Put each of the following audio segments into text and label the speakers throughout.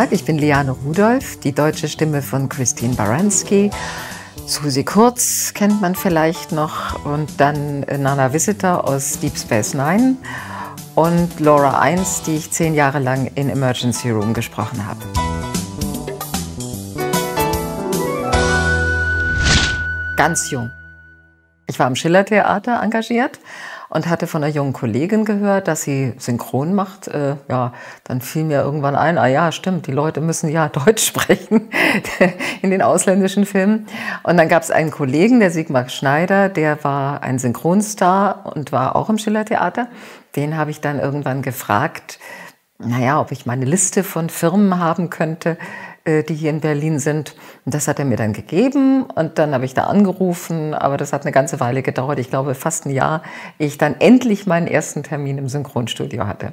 Speaker 1: Tag, ich bin Liane Rudolph, die deutsche Stimme von Christine Baranski. Susi Kurz kennt man vielleicht noch und dann Nana Visitor aus Deep Space Nine und Laura 1, die ich zehn Jahre lang in Emergency Room gesprochen habe. Ganz jung. Ich war am Schillertheater engagiert und hatte von einer jungen Kollegin gehört, dass sie synchron macht. Äh, ja, dann fiel mir irgendwann ein, ah ja, stimmt, die Leute müssen ja Deutsch sprechen in den ausländischen Filmen. Und dann gab es einen Kollegen, der Sigmar Schneider, der war ein Synchronstar und war auch im Schillertheater. Den habe ich dann irgendwann gefragt, naja, ob ich meine Liste von Firmen haben könnte, die hier in Berlin sind. Und das hat er mir dann gegeben und dann habe ich da angerufen, aber das hat eine ganze Weile gedauert, ich glaube fast ein Jahr, ich dann endlich meinen ersten Termin im Synchronstudio hatte.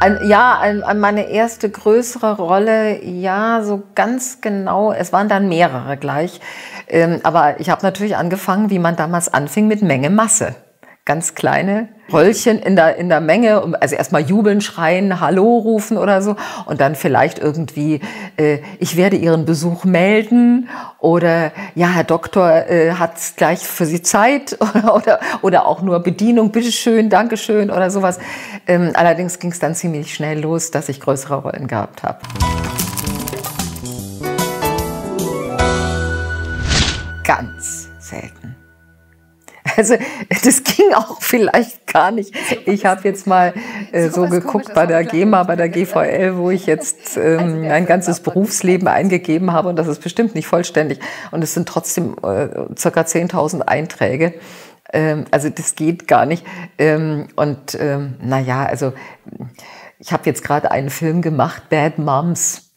Speaker 1: Ein, ja, ein, meine erste größere Rolle, ja, so ganz genau, es waren dann mehrere gleich. Ähm, aber ich habe natürlich angefangen, wie man damals anfing, mit Menge Masse ganz kleine Röllchen in der, in der Menge, also erstmal jubeln, schreien, Hallo rufen oder so und dann vielleicht irgendwie, äh, ich werde Ihren Besuch melden oder ja, Herr Doktor äh, hat gleich für Sie Zeit oder, oder auch nur Bedienung, bitteschön, Dankeschön oder sowas. Ähm, allerdings ging es dann ziemlich schnell los, dass ich größere Rollen gehabt habe. Ganz selten. Also das ging auch vielleicht gar nicht. Ich habe jetzt mal äh, so, geguckt bei der GEMA, bei der GVL, wo ich jetzt ähm, ein ganzes Berufsleben eingegeben habe und das ist bestimmt nicht vollständig. Und es sind trotzdem äh, circa 10.000 Einträge. Ähm, also das geht gar nicht. Ähm, und ähm, naja, also ich habe jetzt gerade einen Film gemacht, Bad Moms.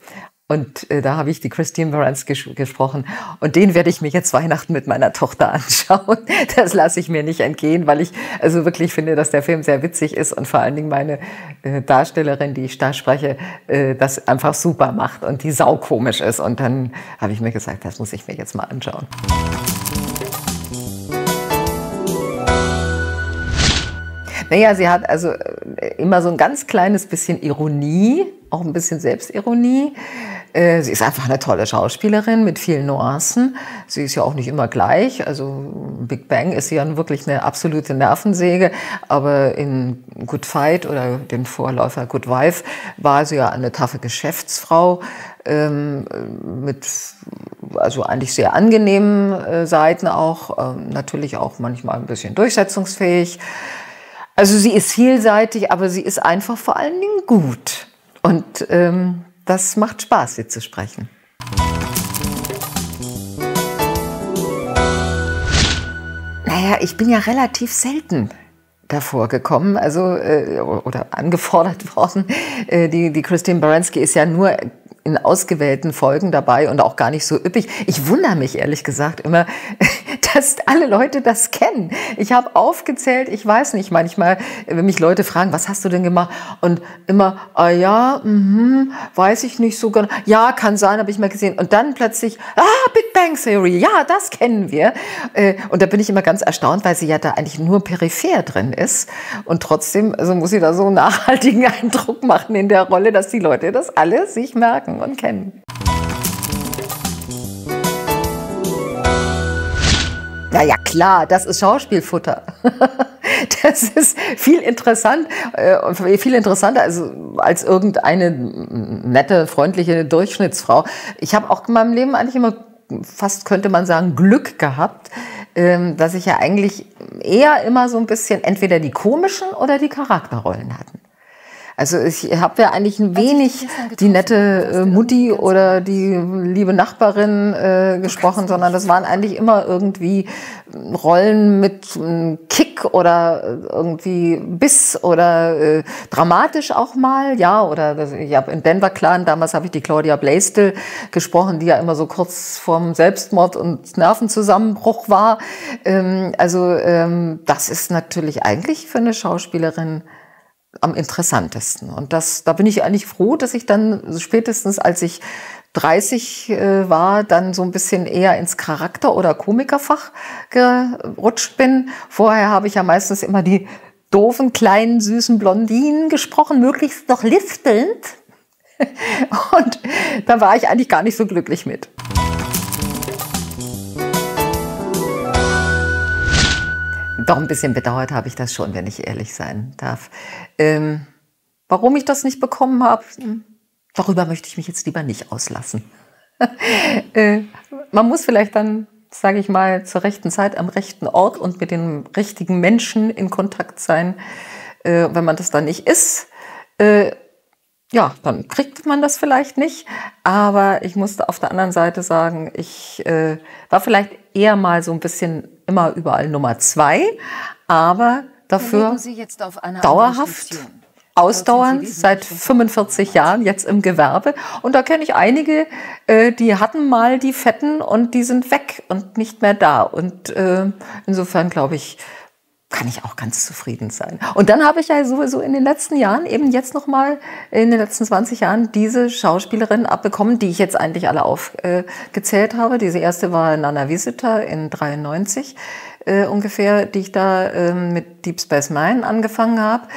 Speaker 1: Und äh, da habe ich die Christine Morans ges gesprochen. Und den werde ich mir jetzt Weihnachten mit meiner Tochter anschauen. Das lasse ich mir nicht entgehen, weil ich also wirklich finde, dass der Film sehr witzig ist und vor allen Dingen meine äh, Darstellerin, die ich da spreche, äh, das einfach super macht und die saukomisch ist. Und dann habe ich mir gesagt, das muss ich mir jetzt mal anschauen. Naja, sie hat also äh, immer so ein ganz kleines bisschen Ironie, auch ein bisschen Selbstironie. Äh, sie ist einfach eine tolle Schauspielerin mit vielen Nuancen. Sie ist ja auch nicht immer gleich. Also Big Bang ist ja wirklich eine absolute Nervensäge. Aber in Good Fight oder dem Vorläufer Good Wife war sie ja eine taffe Geschäftsfrau ähm, mit also eigentlich sehr angenehmen äh, Seiten auch. Ähm, natürlich auch manchmal ein bisschen durchsetzungsfähig. Also sie ist vielseitig, aber sie ist einfach vor allen Dingen gut. Und ähm, das macht Spaß, sie zu sprechen. Naja, ich bin ja relativ selten davor gekommen, also äh, oder angefordert worden. Äh, die, die Christine Baranski ist ja nur in ausgewählten Folgen dabei und auch gar nicht so üppig. Ich wundere mich ehrlich gesagt immer, dass alle Leute das kennen. Ich habe aufgezählt, ich weiß nicht, manchmal, wenn mich Leute fragen, was hast du denn gemacht? Und immer, ah ja, mh, weiß ich nicht so genau. Ja, kann sein, habe ich mal gesehen. Und dann plötzlich, ah, Big Bang Theory, ja, das kennen wir. Äh, und da bin ich immer ganz erstaunt, weil sie ja da eigentlich nur peripher drin ist. Und trotzdem also muss sie da so einen nachhaltigen Eindruck machen in der Rolle, dass die Leute das alle sich merken und kennen. Ja, ja, klar, das ist Schauspielfutter. Das ist viel interessant, äh, viel interessanter als, als irgendeine nette, freundliche Durchschnittsfrau. Ich habe auch in meinem Leben eigentlich immer fast könnte man sagen Glück gehabt, ähm, dass ich ja eigentlich eher immer so ein bisschen entweder die komischen oder die Charakterrollen hatten. Also ich habe ja eigentlich ein wenig die nette äh, Mutti oder die liebe Nachbarin äh, gesprochen, sondern das waren eigentlich immer irgendwie Rollen mit einem Kick oder äh, irgendwie Biss oder äh, dramatisch auch mal, ja. Oder ich habe in Denver Clan damals habe ich die Claudia Blaisdell gesprochen, die ja immer so kurz vorm Selbstmord und Nervenzusammenbruch war. Ähm, also ähm, das ist natürlich eigentlich für eine Schauspielerin am interessantesten. Und das, da bin ich eigentlich froh, dass ich dann spätestens, als ich 30 äh, war, dann so ein bisschen eher ins Charakter- oder Komikerfach gerutscht bin. Vorher habe ich ja meistens immer die doofen, kleinen, süßen Blondinen gesprochen, möglichst noch lispelnd. Und da war ich eigentlich gar nicht so glücklich mit. Doch ein bisschen bedauert habe ich das schon, wenn ich ehrlich sein darf. Ähm, warum ich das nicht bekommen habe, hm, darüber möchte ich mich jetzt lieber nicht auslassen. äh, man muss vielleicht dann, sage ich mal, zur rechten Zeit am rechten Ort und mit den richtigen Menschen in Kontakt sein. Äh, wenn man das dann nicht ist, äh, ja, dann kriegt man das vielleicht nicht. Aber ich musste auf der anderen Seite sagen, ich äh, war vielleicht eher mal so ein bisschen immer überall Nummer zwei, aber dafür dauerhaft ausdauernd seit 45 Jahren jetzt im Gewerbe. Und da kenne ich einige, äh, die hatten mal die Fetten und die sind weg und nicht mehr da. Und äh, insofern glaube ich, kann ich auch ganz zufrieden sein. Und dann habe ich ja sowieso in den letzten Jahren, eben jetzt nochmal in den letzten 20 Jahren, diese Schauspielerinnen abbekommen, die ich jetzt eigentlich alle aufgezählt habe. Diese erste war Nana Visitor in 93 äh, ungefähr, die ich da äh, mit Deep Space Nine angefangen habe.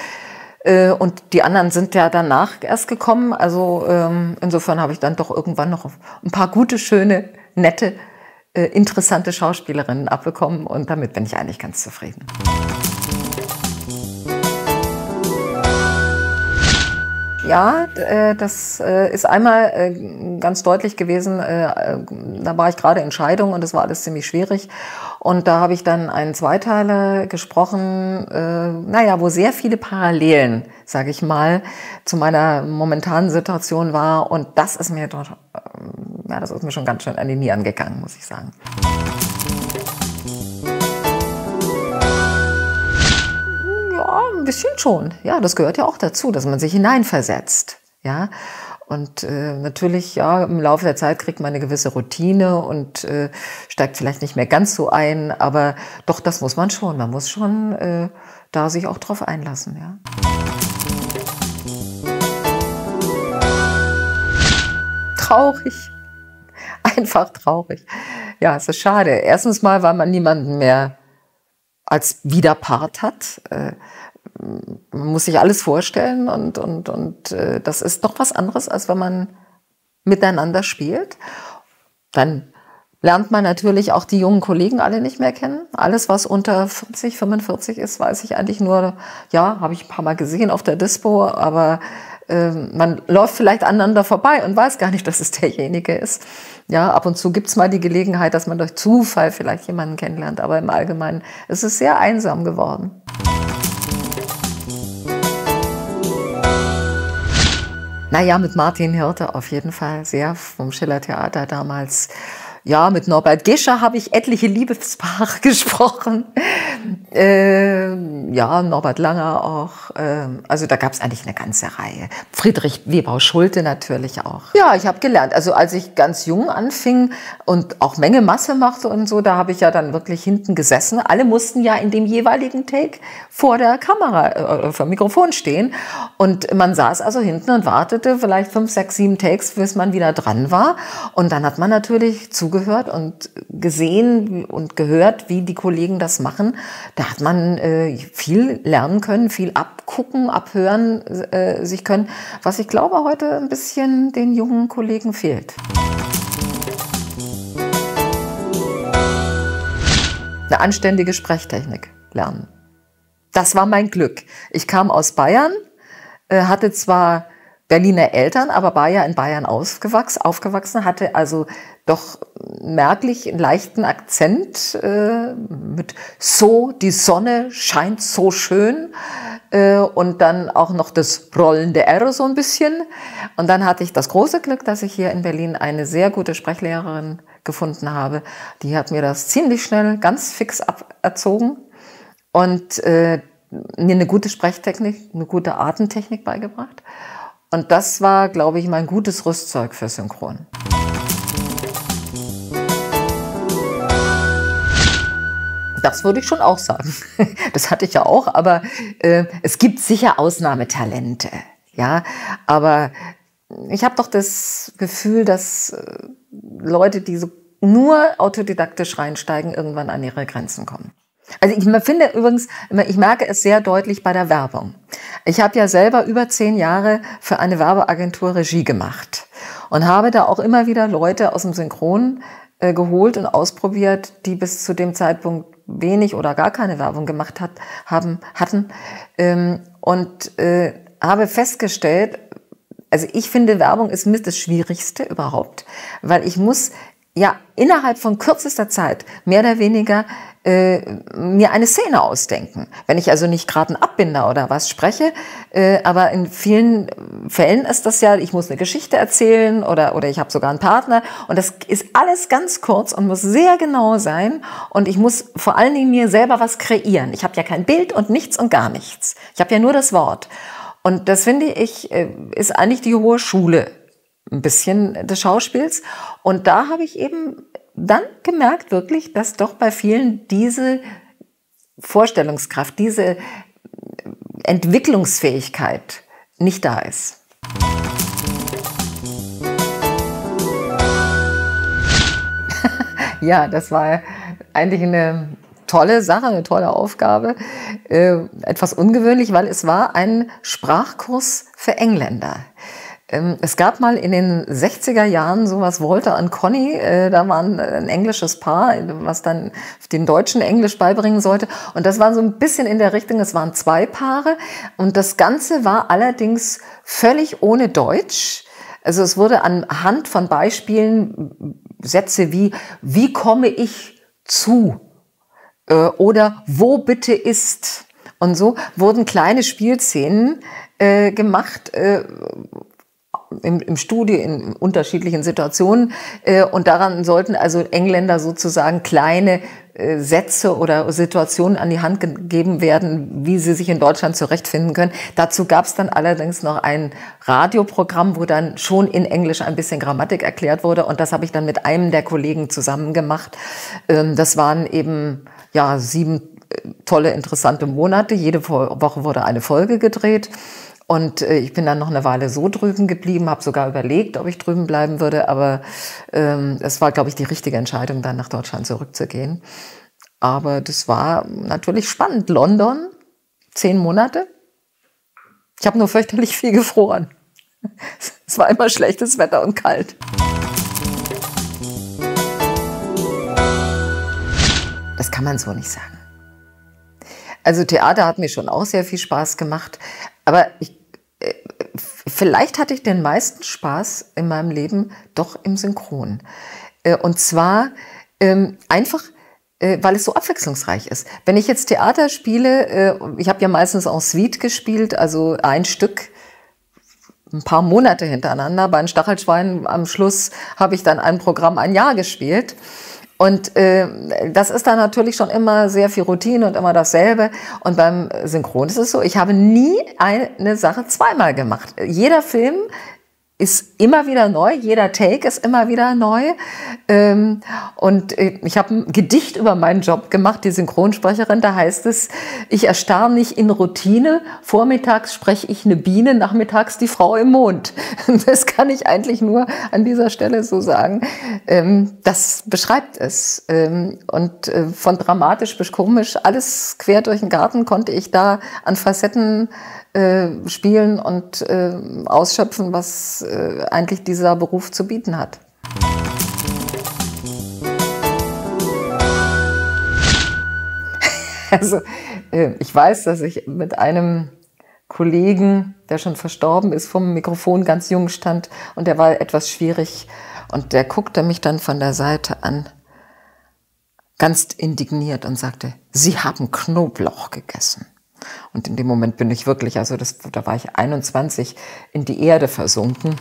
Speaker 1: Äh, und die anderen sind ja danach erst gekommen. Also ähm, insofern habe ich dann doch irgendwann noch ein paar gute, schöne, nette äh, interessante Schauspielerinnen abbekommen und damit bin ich eigentlich ganz zufrieden. Ja, äh, das äh, ist einmal ganz deutlich gewesen. Da war ich gerade in Scheidung und das war alles ziemlich schwierig. Und da habe ich dann einen Zweiteiler gesprochen, naja, wo sehr viele Parallelen, sage ich mal, zu meiner momentanen Situation war. Und das ist mir dort ja, das ist mir schon ganz schön an die Nieren gegangen, muss ich sagen. Ja, ein bisschen schon. Ja, das gehört ja auch dazu, dass man sich hineinversetzt. Ja, und äh, natürlich, ja, im Laufe der Zeit kriegt man eine gewisse Routine und äh, steigt vielleicht nicht mehr ganz so ein, aber doch, das muss man schon. Man muss schon äh, da sich auch drauf einlassen, ja. Traurig einfach traurig. Ja, es ist schade. Erstens mal, weil man niemanden mehr als Widerpart hat. Äh, man muss sich alles vorstellen und, und, und äh, das ist doch was anderes, als wenn man miteinander spielt. Dann lernt man natürlich auch die jungen Kollegen alle nicht mehr kennen. Alles, was unter 40, 45 ist, weiß ich eigentlich nur, ja, habe ich ein paar Mal gesehen auf der Dispo, aber man läuft vielleicht aneinander vorbei und weiß gar nicht, dass es derjenige ist. Ja, ab und zu gibt's mal die Gelegenheit, dass man durch Zufall vielleicht jemanden kennenlernt, aber im Allgemeinen ist es sehr einsam geworden. Naja, mit Martin Hirte auf jeden Fall sehr vom Schiller Theater damals ja, mit Norbert Gescher habe ich etliche Liebespaare gesprochen. Äh, ja, Norbert Langer auch. Äh, also da gab es eigentlich eine ganze Reihe. Friedrich Webau Schulte natürlich auch. Ja, ich habe gelernt. Also als ich ganz jung anfing und auch Menge Masse machte und so, da habe ich ja dann wirklich hinten gesessen. Alle mussten ja in dem jeweiligen Take vor der Kamera, äh, vor dem Mikrofon stehen. Und man saß also hinten und wartete vielleicht fünf, sechs, sieben Takes, bis man wieder dran war. Und dann hat man natürlich zugehört zugehört und gesehen und gehört, wie die Kollegen das machen. Da hat man äh, viel lernen können, viel abgucken, abhören äh, sich können, was ich glaube heute ein bisschen den jungen Kollegen fehlt. Eine anständige Sprechtechnik lernen. Das war mein Glück. Ich kam aus Bayern, äh, hatte zwar Berliner Eltern, aber war ja in Bayern aufgewachsen, aufgewachsen hatte also doch merklich einen leichten Akzent äh, mit so, die Sonne scheint so schön äh, und dann auch noch das rollende R so ein bisschen. Und dann hatte ich das große Glück, dass ich hier in Berlin eine sehr gute Sprechlehrerin gefunden habe. Die hat mir das ziemlich schnell ganz fix aberzogen und äh, mir eine gute Sprechtechnik, eine gute Atemtechnik beigebracht. Und das war, glaube ich, mein gutes Rüstzeug für Synchron. Das würde ich schon auch sagen. Das hatte ich ja auch, aber äh, es gibt sicher Ausnahmetalente. Ja, aber ich habe doch das Gefühl, dass äh, Leute, die so nur autodidaktisch reinsteigen, irgendwann an ihre Grenzen kommen. Also ich finde übrigens, ich merke es sehr deutlich bei der Werbung. Ich habe ja selber über zehn Jahre für eine Werbeagentur Regie gemacht und habe da auch immer wieder Leute aus dem Synchron äh, geholt und ausprobiert, die bis zu dem Zeitpunkt wenig oder gar keine Werbung gemacht hat, haben, hatten. Ähm, und äh, habe festgestellt, also ich finde, Werbung ist mit das Schwierigste überhaupt, weil ich muss ja innerhalb von kürzester Zeit mehr oder weniger äh, mir eine Szene ausdenken. Wenn ich also nicht gerade einen Abbinder oder was spreche, äh, aber in vielen Fällen ist das ja, ich muss eine Geschichte erzählen oder, oder ich habe sogar einen Partner und das ist alles ganz kurz und muss sehr genau sein und ich muss vor allen Dingen mir selber was kreieren. Ich habe ja kein Bild und nichts und gar nichts. Ich habe ja nur das Wort. Und das finde ich, äh, ist eigentlich die hohe Schule ein bisschen des Schauspiels. Und da habe ich eben dann gemerkt wirklich, dass doch bei vielen diese Vorstellungskraft, diese Entwicklungsfähigkeit nicht da ist. ja, das war eigentlich eine tolle Sache, eine tolle Aufgabe. Äh, etwas ungewöhnlich, weil es war ein Sprachkurs für Engländer. Ähm, es gab mal in den 60er Jahren sowas Walter und Conny, äh, da war ein, ein, englisches Paar, was dann den Deutschen Englisch beibringen sollte. Und das war so ein bisschen in der Richtung, es waren zwei Paare. Und das Ganze war allerdings völlig ohne Deutsch. Also es wurde anhand von Beispielen Sätze wie, wie komme ich zu? Äh, oder wo bitte ist? Und so wurden kleine Spielszenen äh, gemacht, äh, im, im Studio in unterschiedlichen Situationen. Äh, und daran sollten also Engländer sozusagen kleine äh, Sätze oder Situationen an die Hand gegeben werden, wie sie sich in Deutschland zurechtfinden können. Dazu gab es dann allerdings noch ein Radioprogramm, wo dann schon in Englisch ein bisschen Grammatik erklärt wurde. Und das habe ich dann mit einem der Kollegen zusammen gemacht. Ähm, das waren eben ja sieben äh, tolle, interessante Monate. Jede Woche wurde eine Folge gedreht. Und äh, ich bin dann noch eine Weile so drüben geblieben, habe sogar überlegt, ob ich drüben bleiben würde, aber ähm, es war, glaube ich, die richtige Entscheidung, dann nach Deutschland zurückzugehen. Aber das war natürlich spannend. London, zehn Monate. Ich habe nur fürchterlich viel gefroren. Es war immer schlechtes Wetter und kalt. Das kann man so nicht sagen. Also Theater hat mir schon auch sehr viel Spaß gemacht, aber ich vielleicht hatte ich den meisten Spaß in meinem Leben doch im Synchron. Äh, und zwar ähm, einfach, äh, weil es so abwechslungsreich ist. Wenn ich jetzt Theater spiele, äh, ich habe ja meistens en suite gespielt, also ein Stück ein paar Monate hintereinander. Bei den Stachelschweinen am Schluss habe ich dann ein Programm ein Jahr gespielt. Und äh, das ist dann natürlich schon immer sehr viel Routine und immer dasselbe. Und beim Synchron ist es so, ich habe nie eine Sache zweimal gemacht. Jeder Film ist immer wieder neu, jeder Take ist immer wieder neu. Ähm, und äh, ich habe ein Gedicht über meinen Job gemacht, die Synchronsprecherin. Da heißt es, ich erstarre nicht in Routine. Vormittags spreche ich eine Biene, nachmittags die Frau im Mond. Das kann ich eigentlich nur an dieser Stelle so sagen. Ähm, das beschreibt es. Ähm, und äh, von dramatisch bis komisch, alles quer durch den Garten konnte ich da an Facetten äh, spielen und äh, ausschöpfen, was äh, eigentlich dieser Beruf zu bieten hat. Also äh, ich weiß, dass ich mit einem Kollegen, der schon verstorben ist, vom Mikrofon ganz jung stand und der war etwas schwierig und der guckte mich dann von der Seite an, ganz indigniert und sagte, Sie haben Knoblauch gegessen. Und in dem Moment bin ich wirklich, also das, da war ich 21, in die Erde versunken.